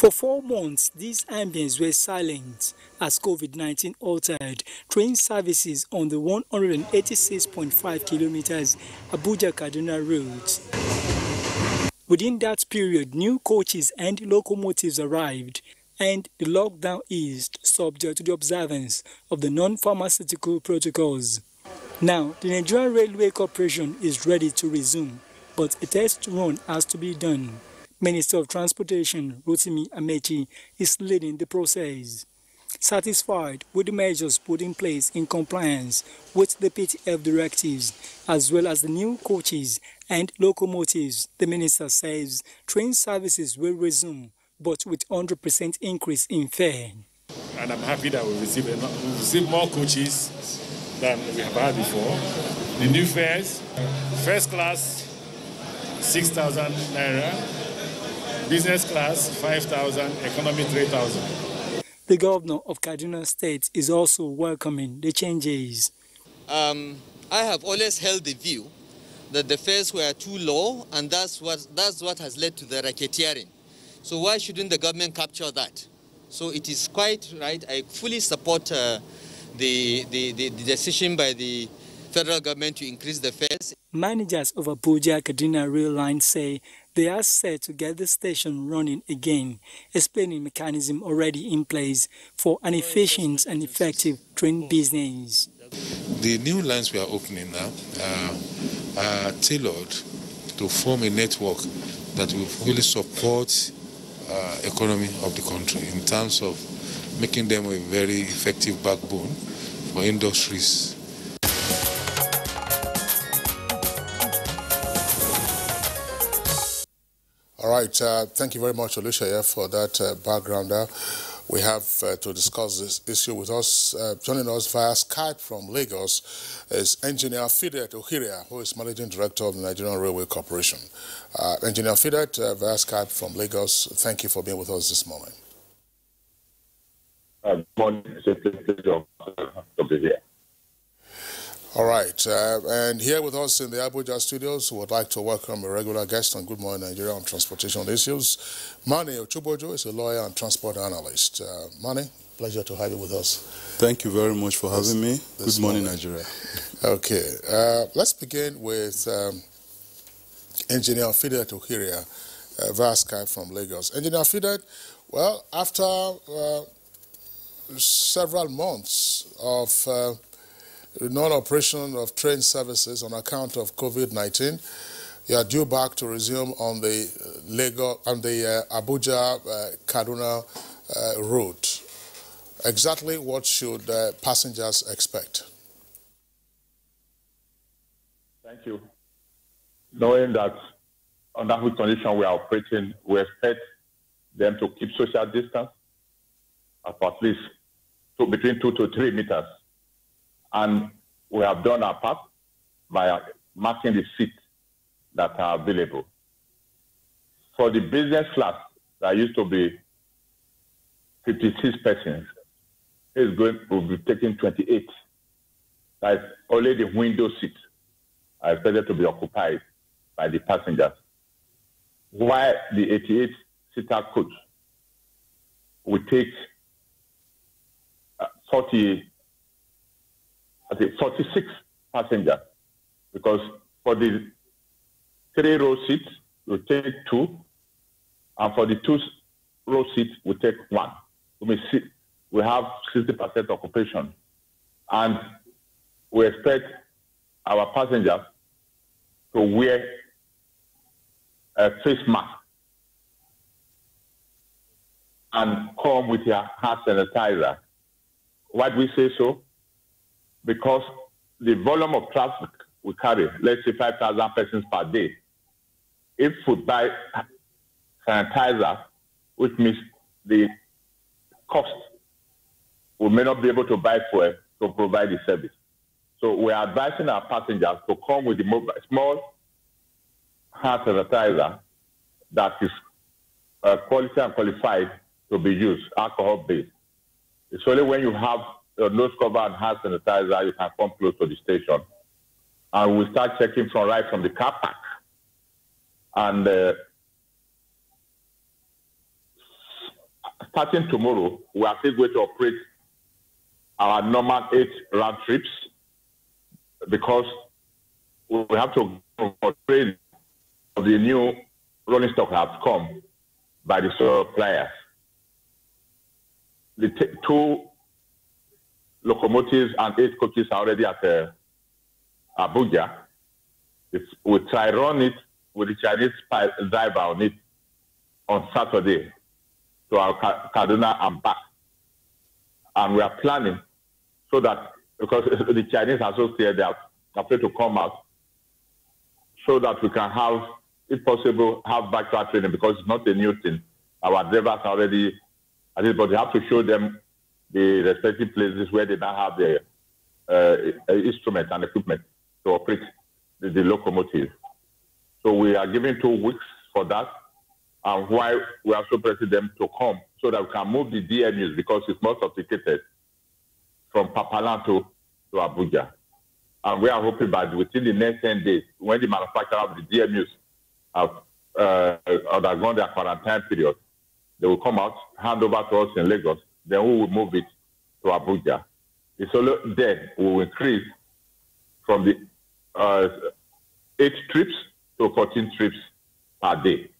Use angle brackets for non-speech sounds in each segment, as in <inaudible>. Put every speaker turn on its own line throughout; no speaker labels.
For four months, these ambience were silent as COVID-19 altered train services on the 186.5 kilometers Abuja-Kaduna route. Within that period, new coaches and locomotives arrived and the lockdown eased subject to the observance of the non-pharmaceutical protocols. Now, the Nigerian Railway Corporation is ready to resume, but a test run has to be done. Minister of Transportation Rotimi Amaechi is leading the process. Satisfied with the measures put in place in compliance with the PTF directives as well as the new coaches and locomotives, the minister says train services will resume but with 100% increase in fare.
And I'm happy that we receive, we receive more coaches than we have had before. The new fares, first class, 6,000 naira, Business class 5,000, economy 3,000.
The governor of Kaduna State is also welcoming the changes.
Um, I have always held the view that the fares were too low and that's what, that's what has led to the racketeering. So why shouldn't the government capture that? So it is quite right. I fully support uh, the, the, the, the decision by the federal government to increase the fares.
Managers of Abuja Kaduna Rail Line say they are set to get the station running again, explaining mechanism already in place for an efficient and effective train business.
The new lines we are opening now uh, are tailored to form a network that will really support uh, economy of the country in terms of making them a very effective backbone for industries
right. Uh, thank you very much, Alicia, for that uh, background there. We have uh, to discuss this issue with us. Uh, joining us via Skype from Lagos is Engineer Fidet Okhiria, who is Managing Director of the Nigerian Railway Corporation. Uh, Engineer Fidet, uh, via Skype from Lagos, thank you for being with us this morning.
good morning.
All right. Uh, and here with us in the Abuja studios, we would like to welcome a regular guest on Good Morning Nigeria on transportation issues. Mani Ochubojo is a lawyer and transport analyst. Uh, Mani, pleasure to have you with us.
Thank you very much for having me. Good morning, morning, Nigeria. <laughs>
Okay. Uh, let's begin with um, Engineer Fidet Okhiria, uh, via Skype from Lagos. Engineer Fidet, well, after uh, several months of uh, non-operation of train services on account of COVID-19. You are due back to resume on the uh, Lagos on the uh, Abuja uh, Kaduna uh, route. Exactly what should uh, passengers expect?
Thank you. Knowing that under which condition we are operating, we expect them to keep social distance at least two, between two to three meters and we have done our part by marking the seats that are available. For the business class, that used to be 56 persons, is going to be taking 28. That's only the window seats are expected to be occupied by the passengers. While the 88 seater coach will take uh, 40 I think 46 passengers because for the three row seats, we take two, and for the two row seats, we take one. We, see, we have 60% occupation, and we expect our passengers to wear a face mask and come with your hand sanitizer. Why do we say so? Because the volume of traffic we carry, let's say 5,000 persons per day, if we buy sanitizer, which means the cost, we may not be able to buy for to provide the service. So we are advising our passengers to come with the mobile, small hand sanitizer that is uh, quality and qualified to be used, alcohol based. It's only when you have your nose cover and hand sanitizer, you can come close to the station. And we start checking from right from the car park. And uh, starting tomorrow, we are still going to operate our normal eight round trips because we have to train of the new rolling stock has come by the suppliers. The t- two locomotives and eight coaches are already at uh, Abuja. It's, we try run it with the Chinese driver on it on Saturday to our Kaduna and back. And we are planning so that, because <laughs> the Chinese are so scared, they are afraid to come out, so that we can have, if possible, have virtual training because it's not a new thing. Our drivers already at it, but they have to show them the respective places where they now have the uh, instrument and equipment to operate the, the locomotive. So we are giving two weeks for that and why we are also pressing them to come so that we can move the DMUs because it's more sophisticated from Papalan to, to Abuja. And we are hoping that within the next 10 days, when the manufacturer of the DMUs have uh, undergone their quarantine period, they will come out, hand over to us in Lagos, then we will move it to Abuja. Only then we will increase from the uh, eight trips to 14 trips per day.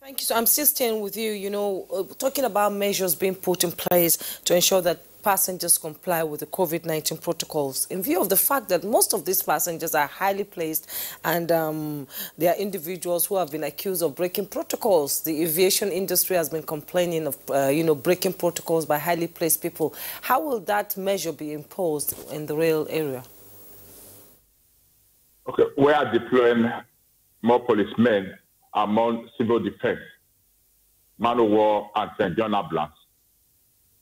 Thank you. So I'm still staying with you, you know, uh, talking about measures being put in place to ensure that passengers comply with the COVID-19 protocols in view of the fact that most of these passengers are highly placed and um, they are individuals who have been accused of breaking protocols. The aviation industry has been complaining of, uh, you know, breaking protocols by highly placed people. How will that measure be imposed in the rail area?
Okay, we are deploying more policemen among civil defense, man of war, and St. John Ambulance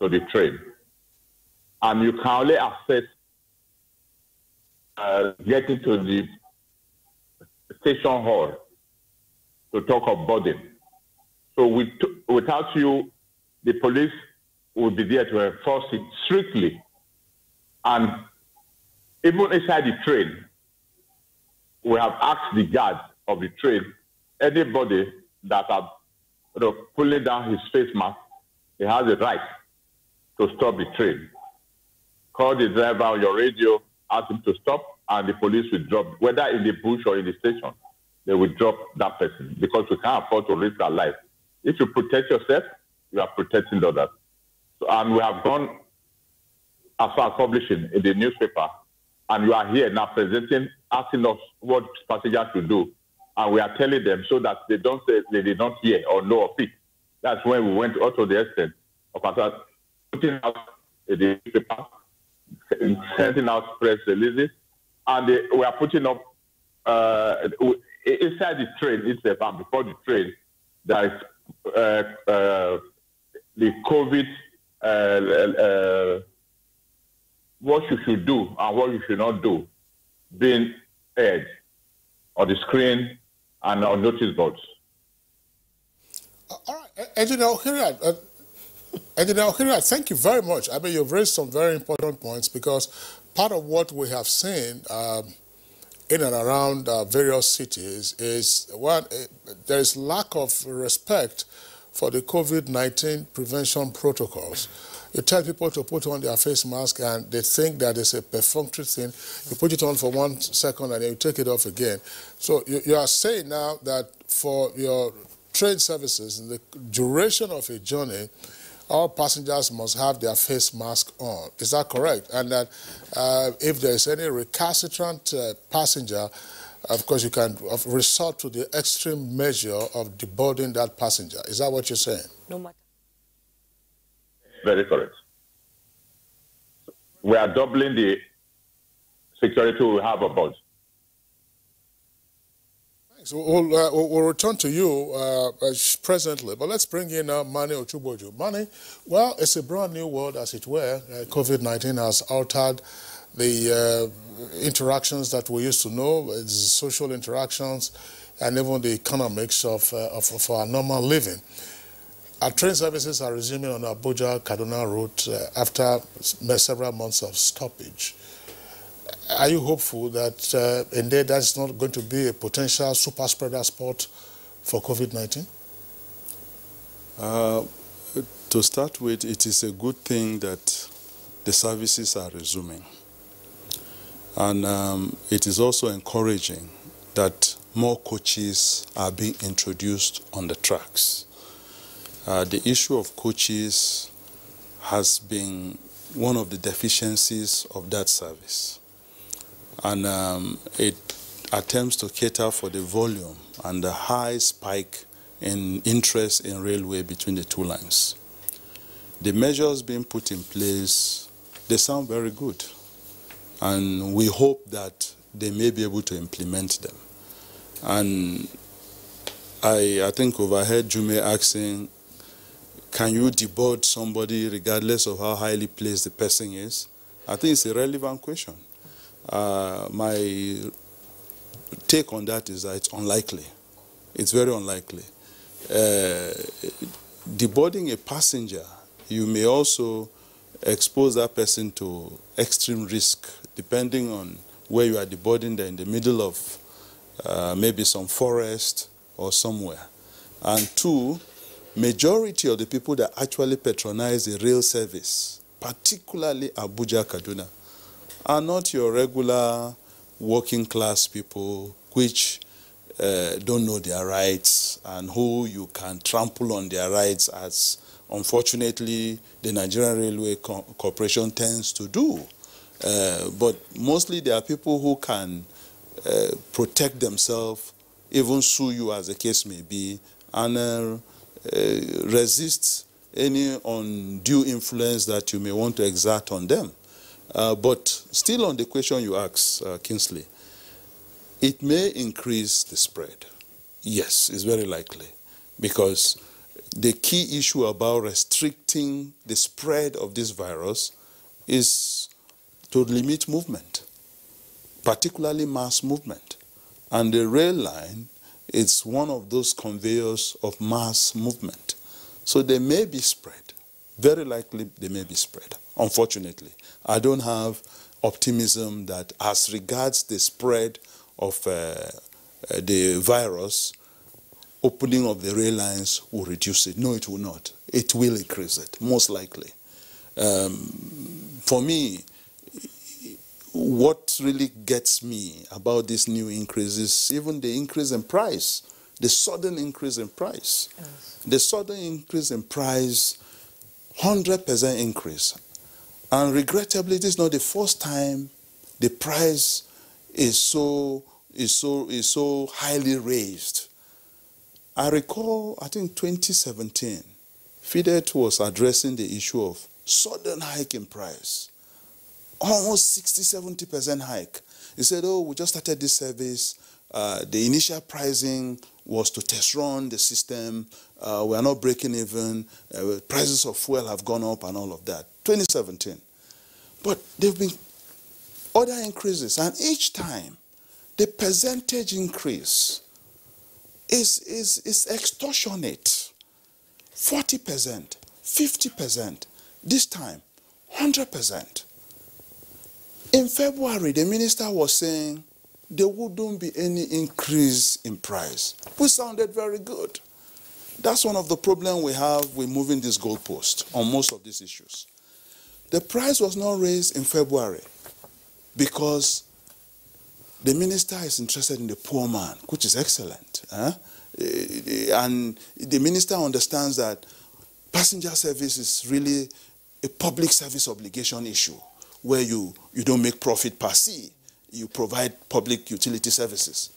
to the train. And you can only access uh, getting to the station hall to talk of boarding. So with, without you, the police will be there to enforce it strictly. And even inside the train, we have asked the guards of the train anybody that are you know, pulling down his face mask, he has a right to stop the train. Call the driver on your radio, ask him to stop, and the police will drop, whether in the bush or in the station, they will drop that person because we can't afford to risk our life. If you protect yourself, you are protecting others. So, and we have gone as far as publishing in the newspaper, and you are here now presenting, asking us what passengers should do and we are telling them so that they don't say they did not hear or know of it. That's when we went out to the extent of putting out the newspaper, sending out press releases, and they, we are putting up uh, inside the train itself and before the train, there is uh, uh, the COVID, uh, uh, what you should do and what you should not do being aired on the screen and on notice boards.
Uh, all right, Engineer Ohiri, uh, Engineer Ohiri, thank you very much. I mean, you've raised some very important points because part of what we have seen um, in and around uh, various cities is one, uh, there is lack of respect for the COVID-19 prevention protocols. You tell people to put on their face mask and they think that it's a perfunctory thing. You put it on for one second and then you take it off again. So you, you are saying now that for your train services, the duration of a journey, all passengers must have their face mask on. Is that correct? And that uh, if there is any recalcitrant uh, passenger, of course, you can resort to the extreme measure of deboarding that passenger. Is that what you're saying?
No matter.
Very correct. We are doubling the security we have aboard.
So we'll, uh, we'll, return to you uh, presently, but let's bring in uh, Mani Ochuboju. Mani, well, it's a brand new world, as it were. Uh, COVID-19 has altered the uh, interactions that we used to know, social interactions, and even the economics of, uh, of, of our normal living. Our train services are resuming on Abuja Kaduna route uh, after several months of stoppage. Are you hopeful that uh, indeed that's not going to be a potential super spreader spot for COVID 19?
Uh, to start with, it is a good thing that the services are resuming. And um, it is also encouraging that more coaches are being introduced on the tracks. Uh, the issue of coaches has been one of the deficiencies of that service. And um, it attempts to cater for the volume and the high spike in interest in railway between the two lines. The measures being put in place, they sound very good. And we hope that they may be able to implement them. And I, I think overheard Jume asking, can you deboard somebody regardless of how highly placed the person is? I think it's a relevant question. Uh, my take on that is that it's unlikely. It's very unlikely. Uh, deboarding a passenger, you may also expose that person to extreme risk depending on where you are deboarding them in the middle of uh, maybe some forest or somewhere. And two, majority of the people that actually patronize the rail service, particularly Abuja Kaduna, are not your regular working class people which uh, don't know their rights and who you can trample on their rights as unfortunately the Nigerian Railway Co Corporation tends to do. Uh, but mostly there are people who can uh, protect themselves, even sue you as the case may be, and uh, uh, resist any undue influence that you may want to exert on them. Uh, but still on the question you asked, uh, Kingsley, it may increase the spread. Yes, it's very likely. Because the key issue about restricting the spread of this virus is to limit movement, particularly mass movement. And the rail line is one of those conveyors of mass movement. So they may be spread. Very likely they may be spread, unfortunately. I don't have optimism that as regards the spread of uh, uh, the virus, opening of the rail lines will reduce it. No, it will not. It will increase it, most likely. Um, for me, what really gets me about this new increase is even the increase in price, the sudden increase in price. Yes. The sudden increase in price, 100% increase. And regrettably, this is not the first time the price is so, is so, is so highly raised. I recall, I think 2017, FIDET was addressing the issue of sudden hike in price almost 60, 70% hike. He said, oh, we just started this service. Uh, the initial pricing was to test run the system. Uh, we are not breaking even. Uh, prices of fuel have gone up and all of that. 2017. But there have been other increases. And each time, the percentage increase is, is, is extortionate. 40%, 50%. This time, 100%. In February, the minister was saying there wouldn't be any increase in price, which sounded very good. That's one of the problems we have with moving this goalpost on most of these issues. The price was not raised in February because the minister is interested in the poor man, which is excellent. Eh? And the minister understands that passenger service is really a public service obligation issue where you, you don't make profit per se, you provide public utility services.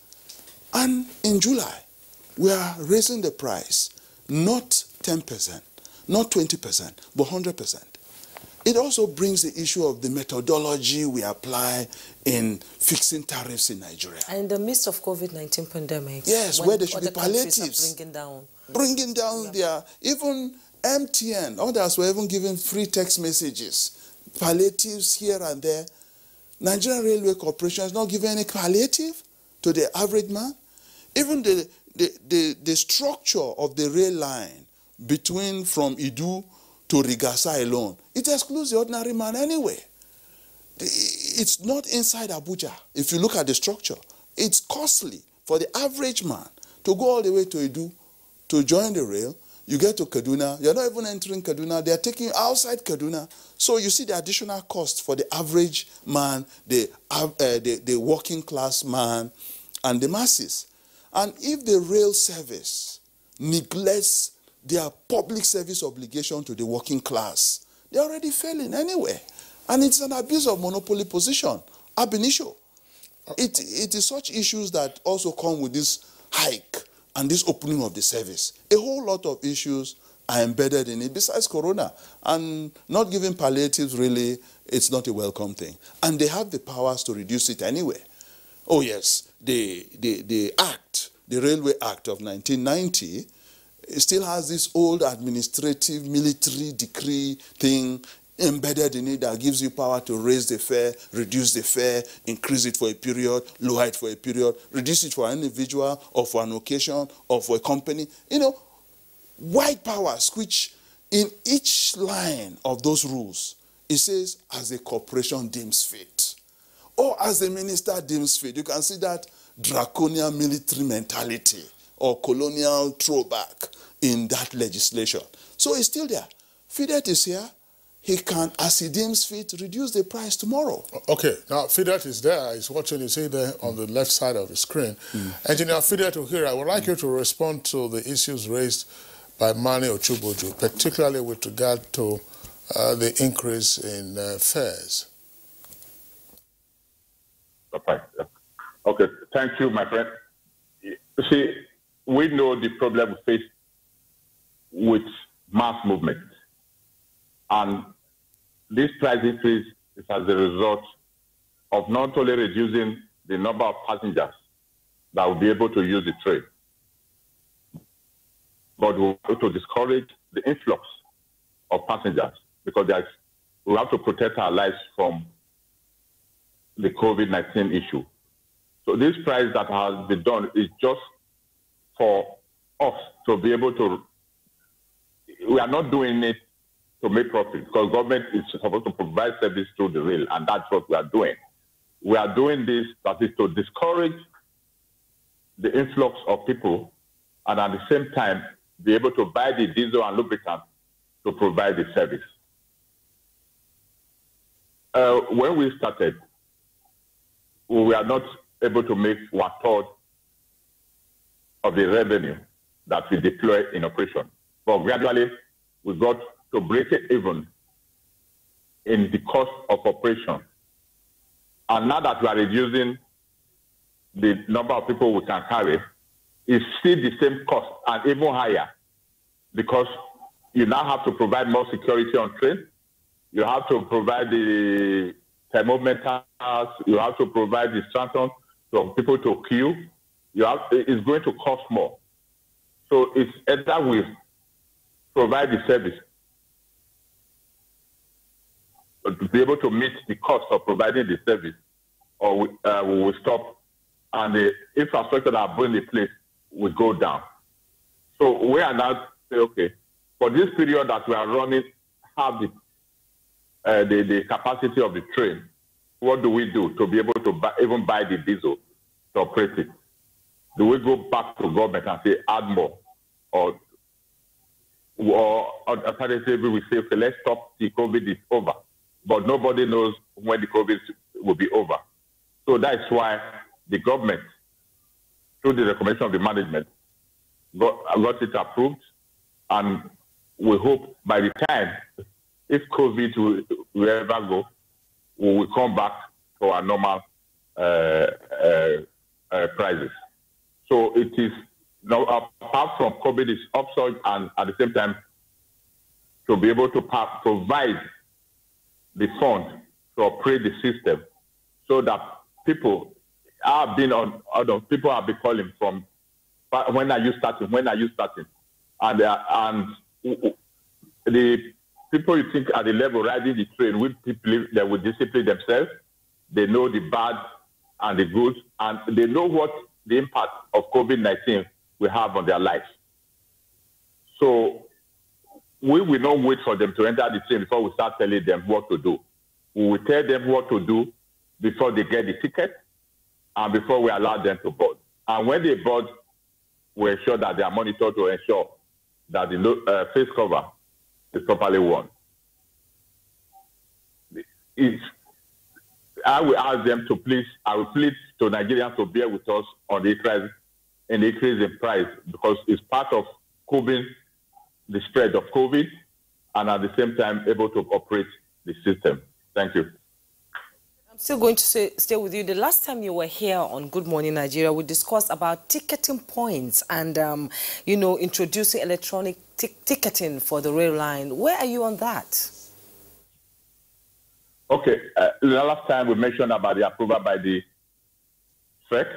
And in July, we are raising the price, not 10%, not 20%, but 100%. It also brings the issue of the methodology we apply in fixing tariffs in Nigeria.
And in the midst of COVID-19 pandemic.
Yes, where there should be palliatives.
Bringing down.
Bringing down yeah. their, even MTN, others were even giving free text messages palliatives here and there. Nigerian Railway Corporation has not given any palliative to the average man. Even the, the, the, the structure of the rail line between from Idu to Rigasa alone, it excludes the ordinary man anyway. It's not inside Abuja. If you look at the structure, it's costly for the average man to go all the way to Idu to join the rail You get to Kaduna, you're not even entering Kaduna, they're taking you outside Kaduna. So you see the additional cost for the average man, the, uh, the, the working class man, and the masses. And if the rail service neglects their public service obligation to the working class, they're already failing anyway. And it's an abuse of monopoly position, ab initio. It, it is such issues that also come with this hike and this opening of the service. A whole lot of issues are embedded in it besides corona. And not giving palliatives really, it's not a welcome thing. And they have the powers to reduce it anyway. Oh yes, the, the, the act, the Railway Act of 1990, still has this old administrative military decree thing embedded in it that gives you power to raise the fare, reduce the fare, increase it for a period, lower it for a period, reduce it for an individual or for an occasion or for a company. You know, wide powers which in each line of those rules, it says as a corporation deems fit or as the minister deems fit. You can see that draconian military mentality or colonial throwback in that legislation. So it's still there. Fidet is here he can, as he deems fit, reduce the price tomorrow.
Okay, now Fidet is there. He's watching, you see there on the left side of the screen. Mm. Engineer Fidet here, I would like mm. you to respond to the issues raised by Mani Ochuboju, particularly with regard to uh, the increase in uh, fares.
Okay. okay, thank you, my friend. You see, we know the problem we face with mass movement. And this price increase is as a result of not only reducing the number of passengers that will be able to use the train, but we have to discourage the influx of passengers because we have to protect our lives from the COVID 19 issue. So, this price that has been done is just for us to be able to, we are not doing it to make profit because government is supposed to provide service to the rail, and that's what we are doing. We are doing this that is to discourage the influx of people and at the same time be able to buy the diesel and lubricant to provide the service. Uh, when we started, we were not able to make one third of the revenue that we deploy in operation. But gradually, we got to break it even in the cost of operation. And now that we are reducing the number of people we can carry, it's still the same cost and even higher because you now have to provide more security on train. You have to provide the thermometers. You have to provide the instructions for people to queue. You have, it's going to cost more. So it's either we provide the service to be able to meet the cost of providing the service, or we, uh, we will stop, and the infrastructure that are in the place will go down. So we are now say, okay, for this period that we are running, have the, uh, the, the capacity of the train. What do we do to be able to buy, even buy the diesel to operate it? Do we go back to government and say add more, or or alternatively we say okay, let's stop the COVID is over but nobody knows when the COVID will be over. So that's why the government, through the recommendation of the management, got, got it approved. And we hope by the time, if COVID will, will ever go, we will come back to our normal uh, uh, uh, prices. So it is now apart from COVID is upsurge and at the same time to be able to provide the fund to operate the system so that people have been on, on people have been calling from when are you starting? When are you starting? And uh, and the people you think at the level riding the train will people that will discipline themselves. They know the bad and the good, and they know what the impact of COVID nineteen will have on their lives. So we will not wait for them to enter the train before we start telling them what to do. We will tell them what to do before they get the ticket and before we allow them to board. And when they board, we ensure that they are monitored to ensure that the uh, face cover is properly worn. It's, I will ask them to please, I will plead to Nigerians to bear with us on the increase, in the increase in price because it's part of coping the spread of COVID and at the same time able to operate the system. Thank you.
I'm still going to say, stay with you. The last time you were here on Good Morning Nigeria, we discussed about ticketing points and, um, you know, introducing electronic ticketing for the rail line. Where are you on that?
Okay. Uh, the last time we mentioned about the approval by the FEC,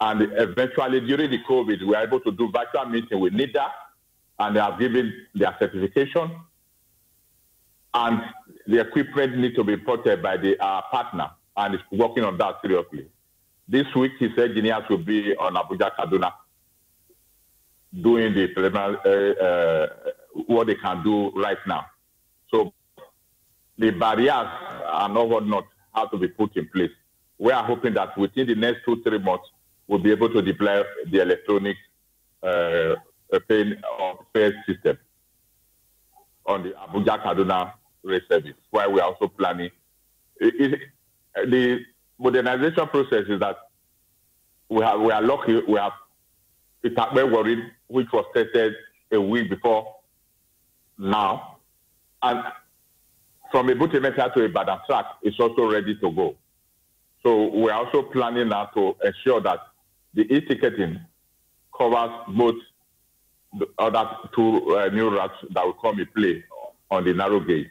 and eventually during the COVID, we were able to do virtual meeting with NITDA, and they have given their certification and the equipment need to be imported by the uh, partner, and is working on that seriously. This week, his engineers will be on Abuja Kaduna doing the preliminary uh, uh, what they can do right now. So the barriers and all whatnot have to be put in place. We are hoping that within the next two three months, we'll be able to deploy the electronic uh, paying fare system on the Abuja Kaduna rail service, while we are also planning. It, it, the modernization process is that we, have, we are lucky, we have Itakpe Warri, which was tested a week before now. And from Ebute Metta to Ibadan track, it's also ready to go. So we're also planning now to ensure that the e-ticketing covers both the other two uh, new routes that will come in play on the narrow gauge,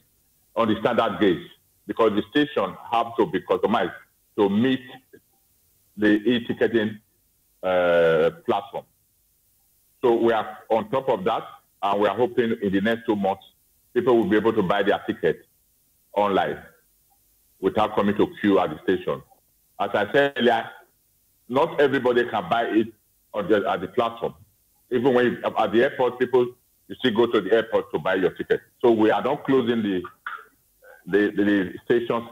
on the standard gauge, because the station have to be customized to meet the e-ticketing uh, platform. So we are on top of that, and we are hoping in the next two months, people will be able to buy their ticket online without coming to queue at the station. As I said earlier, not everybody can buy it on the, at the platform even when you, at the airport, people you still go to the airport to buy your ticket. So we are not closing the the, the station's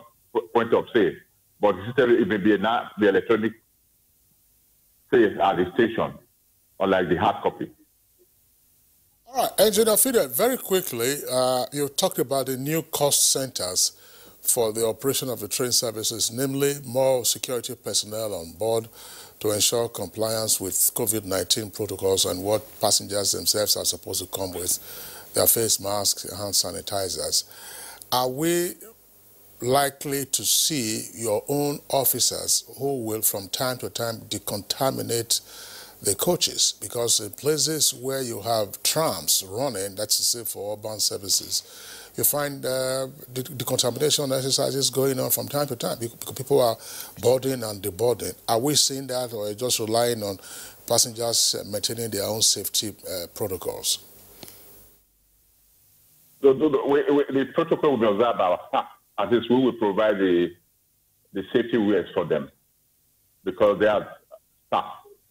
point of sale, but still it may be not the electronic sale at the station, unlike the hard copy.
All right, Engineer Fidet, very quickly, uh, you talked about the new cost centers for the operation of the train services, namely more security personnel on board, to ensure compliance with COVID-19 protocols and what passengers themselves are supposed to come with, their face masks, hand sanitizers. Are we likely to see your own officers who will from time to time decontaminate the coaches? Because in places where you have trams running, that's to say for urban services, you find uh, the, contamination exercises going on from time to time because people are boarding and deboarding. Are we seeing that or just relying on passengers maintaining their own safety uh, protocols?
The, the, the, the, protocol will by our staff. At least we will provide the, the safety wears for them because they are staff.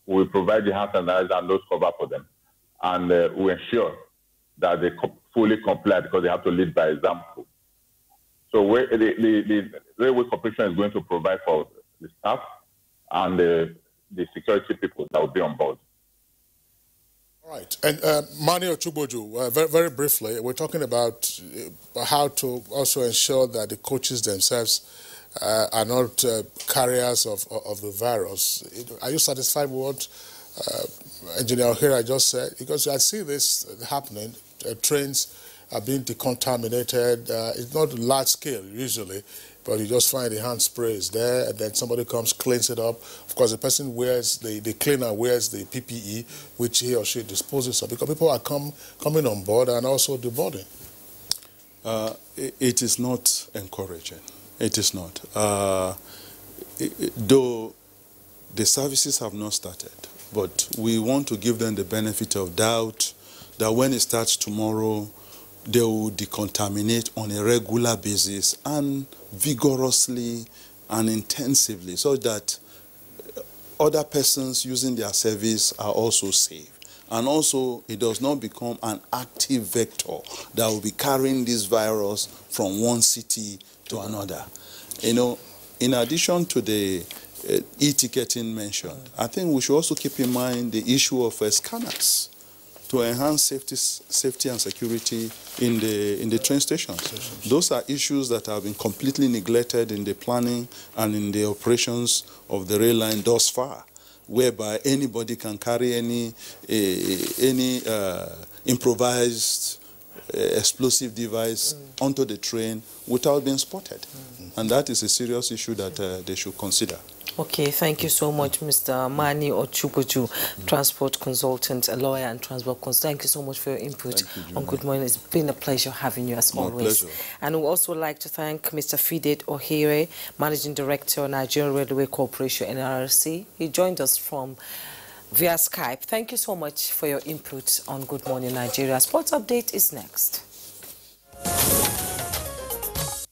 We provide the hand sanitizer and nose cover for them. And uh, we ensure that they fully comply because they have to lead by example. So where the, the, the railway corporation is going to provide for the staff and the, the security people that will be on board.
All right. And uh, Mani Ochuboju, uh, very, very briefly, we're talking about uh, how to also ensure that the coaches themselves uh, are not uh, carriers of, of the virus. Are you satisfied with what uh, Engineer O'Hara just said? Because I see this happening uh, trains are being decontaminated. Uh, it's not large scale usually, but you just find the hand spray is there, and then somebody comes, cleans it up. Of course, the person wears, the, the cleaner wears the PPE, which he or she disposes of, because people are come, coming on board and also deboarding.
Uh, it is not encouraging. It is not. Uh, it, though the services have not started, but we want to give them the benefit of doubt that when it starts tomorrow, they will decontaminate on a regular basis and vigorously and intensively so that other persons using their service are also safe. And also, it does not become an active vector that will be carrying this virus from one city to another. You know, in addition to the uh, e-ticketing mentioned, I think we should also keep in mind the issue of uh, scanners to enhance safety, safety and security in the, in the train stations. Those are issues that have been completely neglected in the planning and in the operations of the rail line thus far, whereby anybody can carry any, uh, any uh, improvised explosive device onto the train without being spotted. Mm. And that is a serious issue that uh, they should consider.
Okay, thank you so much, Mr. Mani Ochubuju, mm. transport consultant, a lawyer and transport consultant. Thank you so much for your input you, on Good Morning. It's been a pleasure having you as
My
always.
Pleasure.
And we also like to thank Mr. Fidet Ohere, Managing Director, Nigerian Railway Corporation, NRC. He joined us from via Skype. Thank you so much for your input on Good Morning Nigeria. Sports Update is next.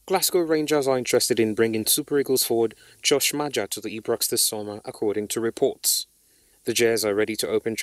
Glasgow Rangers are interested in bringing Super Eagles forward Josh Maja to the Ibrox this summer, according to reports. The Jazz are ready to open